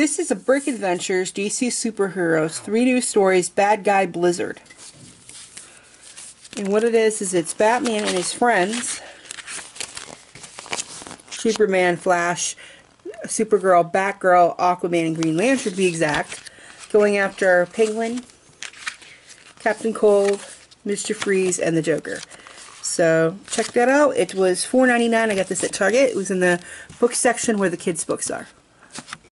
This is a Brick Adventures DC Superheroes, three new stories, Bad Guy Blizzard. And what it is, is it's Batman and his friends, Superman, Flash, Supergirl, Batgirl, Aquaman, and Green Lantern to be exact, going after Penguin, Captain Cold, Mr. Freeze, and the Joker. So check that out. It was $4.99. I got this at Target. It was in the book section where the kids' books are.